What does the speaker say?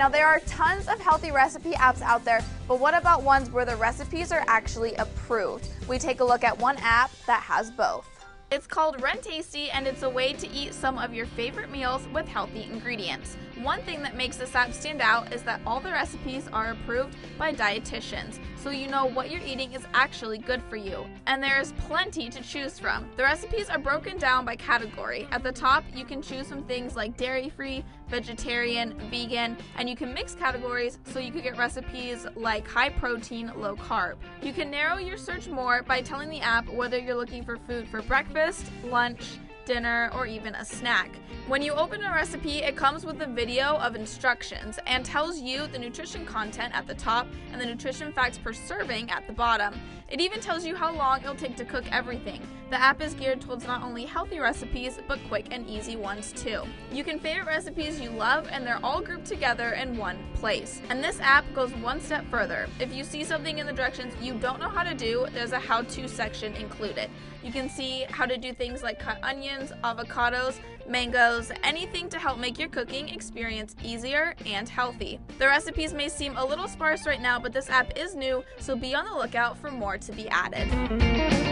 Now, there are tons of healthy recipe apps out there, but what about ones where the recipes are actually approved? We take a look at one app that has both. It's called Runtasty, and it's a way to eat some of your favorite meals with healthy ingredients. One thing that makes this app stand out is that all the recipes are approved by dietitians, so you know what you're eating is actually good for you. And there is plenty to choose from. The recipes are broken down by category. At the top, you can choose from things like dairy free, vegetarian, vegan, and you can mix categories so you can get recipes like high protein, low carb. You can narrow your search more by telling the app whether you're looking for food for breakfast, lunch, dinner, or even a snack. When you open a recipe, it comes with a video of instructions and tells you the nutrition content at the top and the nutrition facts per serving at the bottom. It even tells you how long it'll take to cook everything. The app is geared towards not only healthy recipes, but quick and easy ones too. You can favorite recipes you love, and they're all grouped together in one place. And this app goes one step further. If you see something in the directions you don't know how to do, there's a how to section included. You can see how to do things like cut onions, avocados, mangoes, anything to help make your cooking experience easier and healthy. The recipes may seem a little sparse right now, but this app is new, so be on the lookout for more to be added.